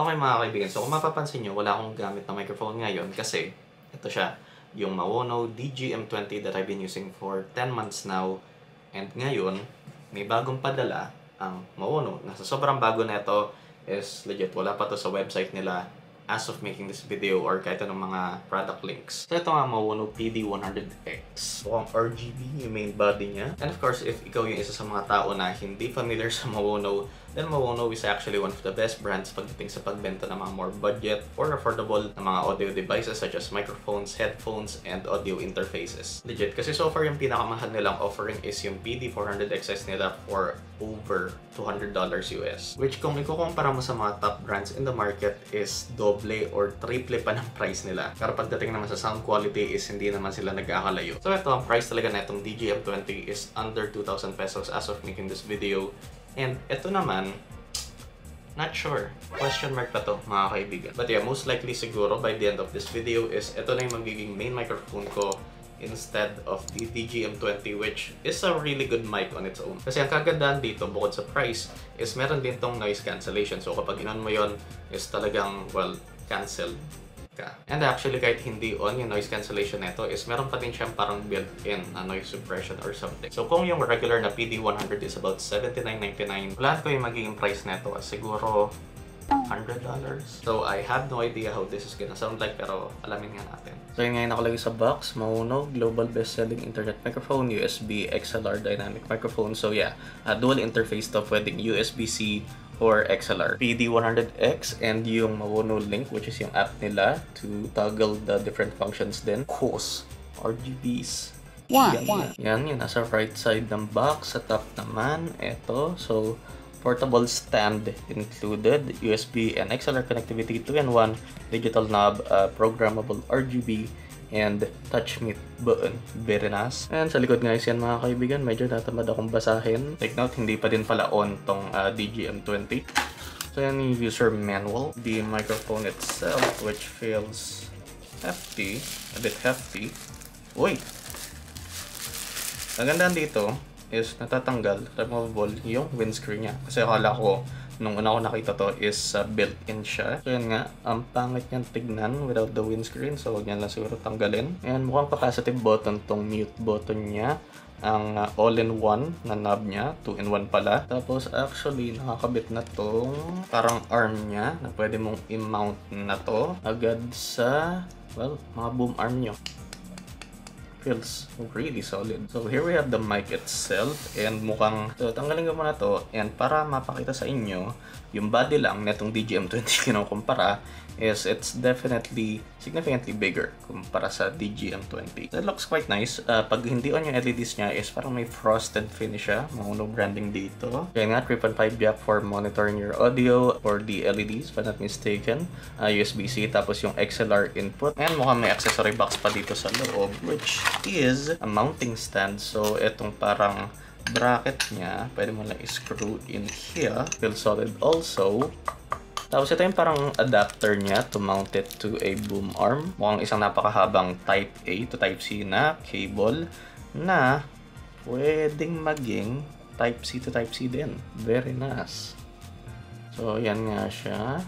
Okay mga kaibigan, so kung mapapansin nyo, wala akong gamit na microphone ngayon kasi ito siya, yung Mawono DGM20 that I've been using for 10 months now. And ngayon, may bagong padala ang Mawono. Nasa sobrang bago na ito is legit, wala pa to sa website nila as of making this video or kahit anong mga product links. So ito nga Mawono PD100X. Mukhang RGB yung main body niya. And of course, if ikaw yung isa sa mga tao na hindi familiar sa Mawono, then Mawono is actually one of the best brands pagdating sa pagbenta ng mga more budget or affordable na mga audio devices such as microphones, headphones, and audio interfaces. Legit, kasi so far yung pinakamahal nilang offering is yung PD400XS nila for over $200 US. Which kung ikukumpara mo sa mga top brands in the market is doble or triple pa ng price nila. Pero pagdating naman sa sound quality is hindi naman sila nag-aakalayo. So ito, ang price talaga na itong DGM20 is under 2,000 pesos as of making this video. And ito naman, not sure. Question mark pa to, mga kaibigan. But yeah, most likely siguro by the end of this video is ito na yung magiging main microphone ko instead of the DGM20 which is a really good mic on its own. Kasi ang kagandahan dito, bukod sa price, is meron din tong noise cancellation. So kapag inon mo yon is talagang, well, cancel ka. And actually, kahit hindi on yung noise cancellation nito is meron pa din siyang parang built-in na noise suppression or something. So kung yung regular na PD100 is about $79.99, wala ko yung magiging price nito. Siguro $100. So, I have no idea how this is gonna sound like, pero alamin nga natin. So, yun nga yung nakalagay sa box. Mauno, global best-selling internet microphone, USB XLR dynamic microphone. So, yeah, uh, dual interface to pwedeng USB-C or XLR. PD100X and yung Mawono Link, which is yung app nila to toggle the different functions din. Course, RGBs. One, yan, one. Yan, yan. Nasa right side ng box. Sa top naman, eto. So, portable stand included, USB and XLR connectivity 2-in-1, digital knob, uh, programmable RGB, and touch mute button. Very nice. And sa likod guys yan mga kaibigan, medyo natamad akong basahin. Take note, hindi pa din pala on tong uh, DGM20. So yan yung user manual. The microphone itself, which feels hefty, a bit hefty. Uy! Ang gandaan dito, is natatanggal, removable yung windscreen niya. Kasi akala ko, nung una ko nakita to is uh, built-in siya. So yan nga, ang pangit niyang tignan without the windscreen. So huwag niyan lang siguro tanggalin. And mukhang capacitive button tong mute button niya. Ang uh, all-in-one na knob niya, 2-in-1 pala. Tapos actually, nakakabit na tong parang arm niya na pwede mong i-mount na to agad sa, well, mga boom arm niyo feels really solid. So here we have the mic itself and mukhang so tanggalin ko muna to and para mapakita sa inyo yung body lang netong DGM20 kinukumpara is it's definitely significantly bigger kumpara sa DGM20. That looks quite nice. Uh, pag hindi on yung LEDs niya is parang may frosted finish siya. Mahuno branding dito. Kaya nga 3.5 jack for monitoring your audio or the LEDs if I'm not mistaken. Uh, USB-C tapos yung XLR input. And mukhang may accessory box pa dito sa loob which is a mounting stand. So itong parang bracket niya, pwede mo lang screw in here. Feels solid also. Tapos ito yung parang adapter niya to mount it to a boom arm. Mukhang isang napakahabang type A to type C na cable na pwedeng maging type C to type C din. Very nice. So, yan nga siya.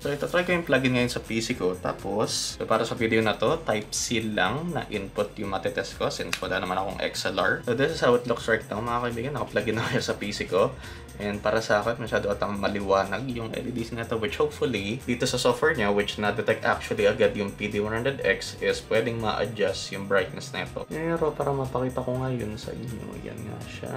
So, ito try ko yung plugin ngayon sa PC ko. Tapos, so para sa video na to, Type-C lang na input yung matetest ko since wala naman akong XLR. So, this is how it looks right now, mga kaibigan. Naka-plugin na kayo sa PC ko. And para sa akin, masyado atang maliwanag yung LEDs na to, which hopefully, dito sa software niya, which na-detect actually agad yung PD100X, is pwedeng ma-adjust yung brightness na ito. Pero para mapakita ko ngayon sa inyo, yan nga siya.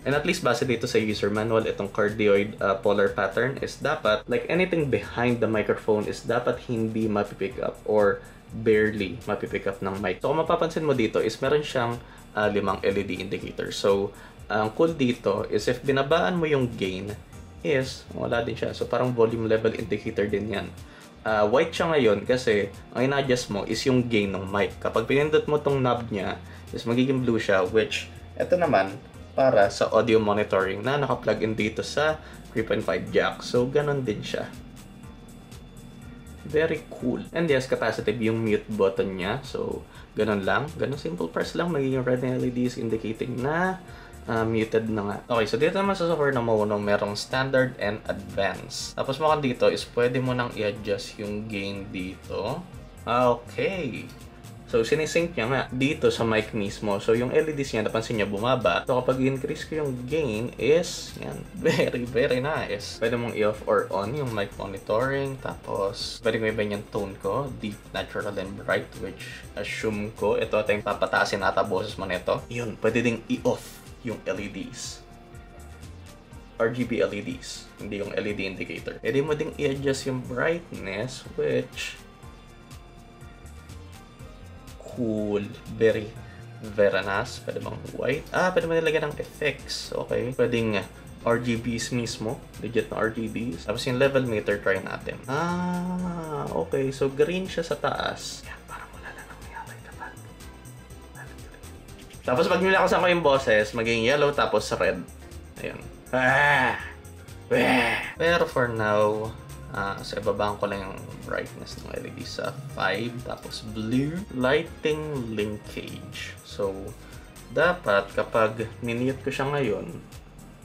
And at least base dito sa user manual, itong cardioid uh, polar pattern is dapat, like anything behind the microphone is dapat hindi mapipick up or barely mapipick up ng mic. So kung mapapansin mo dito is meron siyang uh, limang LED indicator. So ang cool dito is if binabaan mo yung gain is wala din siya. So parang volume level indicator din yan. Uh, white siya ngayon kasi ang ina-adjust mo is yung gain ng mic. Kapag pinindot mo tong knob niya is magiging blue siya which ito naman para sa audio monitoring na naka-plug in dito sa 3.5 jack. So, ganun din siya. Very cool. And yes, capacitive yung mute button niya. So, ganun lang. Ganun simple press lang. Magiging red na LEDs indicating na uh, muted na nga. Okay, so dito naman sa software na Mono, merong standard and advanced. Tapos mukhang dito is pwede mo nang i-adjust yung gain dito. Okay. So, sinisync niya nga dito sa mic mismo. So, yung LEDs niya, napansin niya bumaba. So, kapag increase ko yung gain is, yan, very, very nice. Pwede mong i-off or on yung mic monitoring. Tapos, pwede mo iba yung tone ko, deep, natural, and bright, which assume ko, ito ito yung papatasin nata boses mo nito. Yun, pwede ding i-off yung LEDs. RGB LEDs, hindi yung LED indicator. Pwede mo ding i-adjust yung brightness, which cool. Very nice. Pwede bang white? Ah, pwede mo nilagyan ng effects. Okay. Pwedeng RGBs mismo. Legit na RGBs. Tapos yung level meter, try natin. Ah, okay. So, green siya sa taas. Yan, parang wala na nangyari kapag. Tapos pag nilakasan ko yung boses, maging yellow tapos red. Ayun. Ah! Pero for now, uh, so ibabaan ko lang yung brightness ng LED sa 5 tapos blue lighting linkage. So dapat kapag ninute ko siya ngayon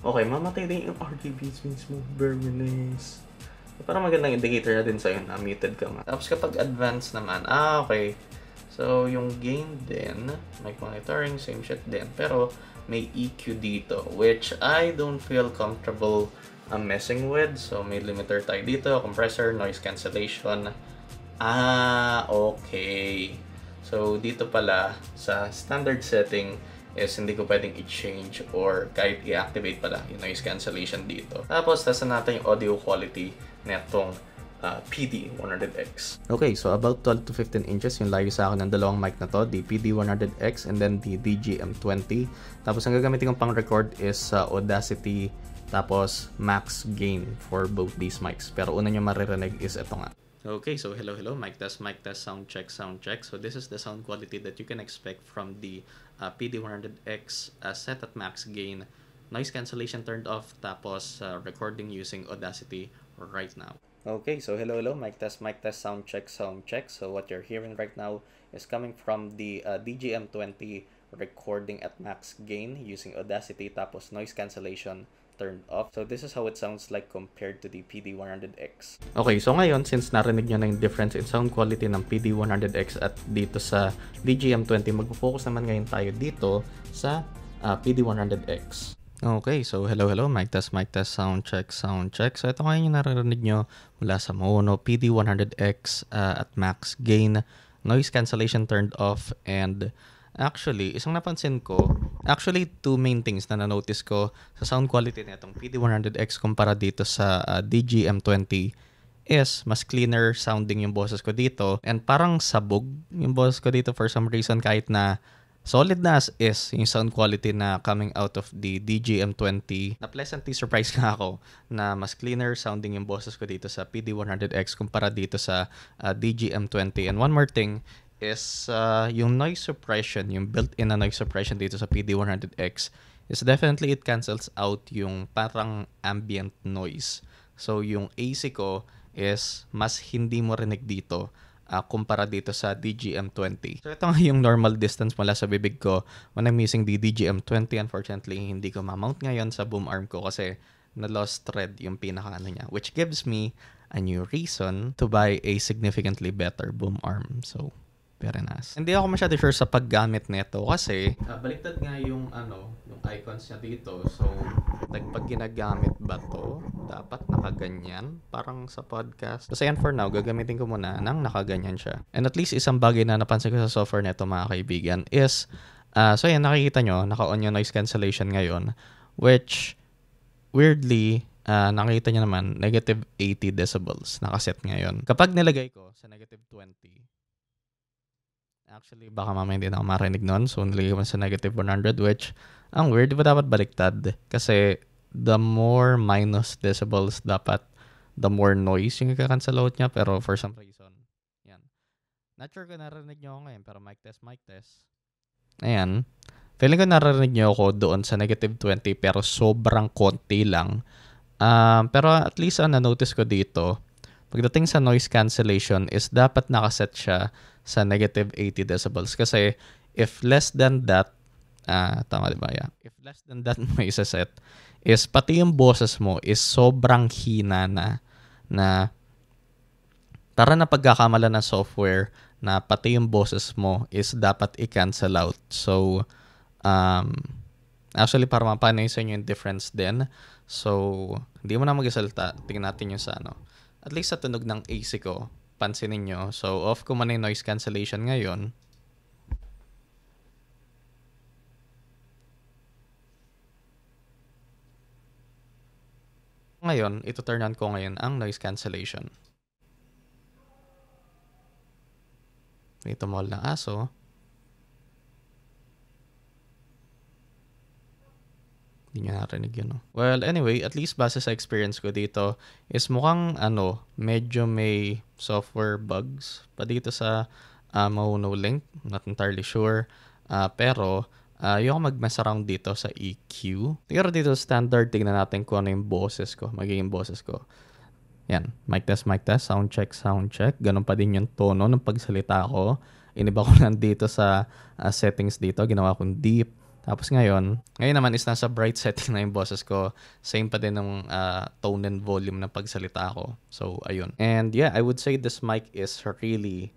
okay mamatay din yung RGBs mismo very nice para magandang indicator na din sa'yo na muted ka nga. Tapos kapag advanced naman ah okay. So yung gain din mic monitoring same shit din. Pero may EQ dito which I don't feel comfortable I'm messing with. So, may limiter tayo dito, compressor, noise cancellation. Ah, okay. So, dito pala, sa standard setting, is hindi ko pwedeng i-change or kahit i-activate pala yung noise cancellation dito. Tapos, testa natin yung audio quality netong uh, PD100X. Okay, so about 12 to 15 inches yung layo sa akin ng dalawang mic na to, the PD100X and then the DGM20. Tapos, ang gagamitin kong pang record is uh, Audacity tapos max gain for both these mics. Pero una nyo maririnig is ito nga. Okay, so hello, hello, mic test, mic test, sound check, sound check. So this is the sound quality that you can expect from the uh, PD100X uh, set at max gain, noise cancellation turned off, tapos uh, recording using Audacity right now. Okay, so hello, hello, mic test, mic test, sound check, sound check. So what you're hearing right now is coming from the uh, DGM20 recording at max gain using Audacity, tapos noise cancellation turned off. So this is how it sounds like compared to the PD100X. Okay, so ngayon, since narinig nyo na yung difference in sound quality ng PD100X at dito sa DGM20, magpo-focus naman ngayon tayo dito sa uh, PD100X. Okay, so hello, hello, mic test, mic test, sound check, sound check. So ito ngayon yung naririnig nyo mula sa Mono PD100X uh, at max gain, noise cancellation turned off, and Actually, isang napansin ko, actually two main things na na-notice ko sa sound quality nitong PD100X kumpara dito sa uh, DGM20 is mas cleaner sounding yung boses ko dito and parang sabog yung boses ko dito for some reason kahit na solid na as is yung sound quality na coming out of the DGM20 na pleasantly surprised nga ako na mas cleaner sounding yung boses ko dito sa PD100X kumpara dito sa uh, DGM20 and one more thing is uh, yung noise suppression, yung built-in na noise suppression dito sa PD100X is definitely it cancels out yung parang ambient noise. So yung AC ko is mas hindi mo rinig dito uh, kumpara dito sa DGM20. So ito nga yung normal distance mula sa bibig ko when I'm using the DGM20. Unfortunately, hindi ko ma-mount ngayon sa boom arm ko kasi na-lost thread yung pinaka ano niya which gives me a new reason to buy a significantly better boom arm. So very nice. Hindi ako masyado sure sa paggamit nito kasi uh, baliktad nga yung ano, yung icons niya dito. So, like pag ginagamit ba to, dapat nakaganyan parang sa podcast. So, yan for now, gagamitin ko muna nang nakaganyan siya. And at least isang bagay na napansin ko sa software nito mga kaibigan is uh, so yan nakikita nyo, naka-on yung noise cancellation ngayon which weirdly uh, nakita nyo naman negative 80 decibels nakaset ngayon. Kapag nilagay ko sa negative 20 Actually, baka mamaya hindi na ako marinig nun. So, nilagay ko sa negative 100, which, ang weird, di ba dapat baliktad? Kasi, the more minus decibels, dapat the more noise yung ika-cancel out niya. Pero, for some reason, yan. Not sure kung narinig nyo ako ngayon, pero mic test, mic test. Ayan. Feeling ko narinig nyo ako doon sa negative 20, pero sobrang konti lang. Um, pero at least ang na-notice ko dito, pagdating sa noise cancellation is dapat nakaset siya sa negative 80 decibels. Kasi if less than that, Ah, tama di ba? Yeah. If less than that mo isa-set, is pati yung boses mo is sobrang hina na na tara na pagkakamala ng software na pati yung boses mo is dapat i-cancel out. So, um, actually, para mapanay sa inyo yung difference din. So, hindi mo na mag-isalta. Tingnan natin yung sa ano. At least sa tunog ng AC ko, pansinin nyo. So, off ko muna yung noise cancellation ngayon. Ngayon, ito turn on ko ngayon ang noise cancellation. May tumol na aso. Hindi nyo narinig yun. No? Well, anyway, at least base sa experience ko dito, is mukhang ano, medyo may software bugs pa dito sa uh, Mauno link. Not entirely sure. Uh, pero, uh, yung mag-mess around dito sa EQ. Pero dito standard, tignan natin kung ano yung boses ko, magiging boses ko. Yan, mic test, mic test, sound check, sound check. Ganun pa din yung tono ng pagsalita ko. Iniba ko lang dito sa uh, settings dito, ginawa kong deep. Tapos ngayon, ngayon naman is nasa bright setting na yung boses ko. Same pa din ng uh, tone and volume ng pagsalita ko. So, ayun. And yeah, I would say this mic is really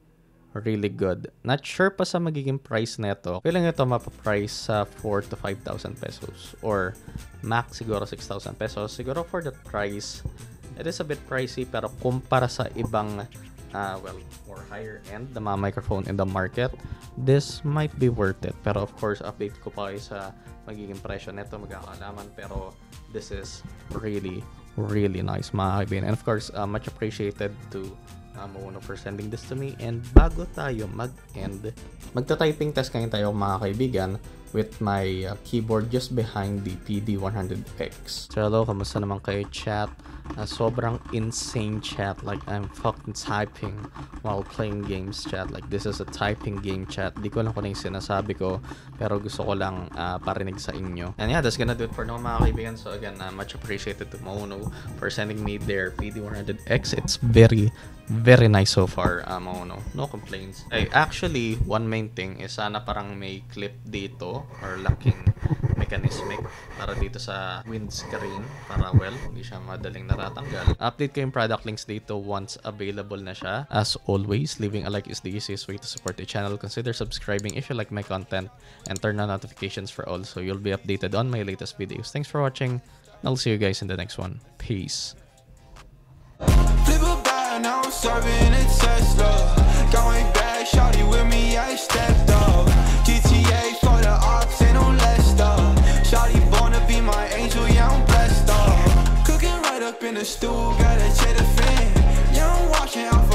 really good. Not sure pa sa magiging price nito. Kailan ito mapaprice sa 4 to 5,000 pesos or max siguro 6,000 pesos. Siguro for the price, it is a bit pricey pero kumpara sa ibang uh, well, more higher end na mga microphone in the market, this might be worth it. Pero of course, update ko pa kayo sa magiging presyo nito, magkakalaman. Pero this is really, really nice mga kaibigan. And of course, uh, much appreciated to uh, Mono for sending this to me. And bago tayo mag-end, magta-typing test kayo tayo mga kaibigan with my uh, keyboard just behind the PD100X. So hello, kamusta naman kayo chat? Uh, sobrang insane chat. Like I'm fucking typing while playing games chat. Like this is a typing game chat. Di ko lang kung ano sinasabi ko. Pero gusto ko lang uh, parinig sa inyo. And yeah, that's gonna do it for now mga kaibigan. So again, uh, much appreciated to Mono for sending me their PD100X. It's very, very nice so far, uh, Mono. No complaints. Hey, actually, one main thing is sana parang may clip dito or locking mechanismic para dito sa windscreen para well, hindi siya madaling naratanggal. Update ko yung product links dito once available na siya. As always, leaving a like is the easiest way to support the channel. Consider subscribing if you like my content and turn on notifications for all so you'll be updated on my latest videos. Thanks for watching. I'll see you guys in the next one. Peace. Now I'm serving a Tesla. Going back, shawty with me, I up in the stool, got a cheddar fan. Young, I'm walking out.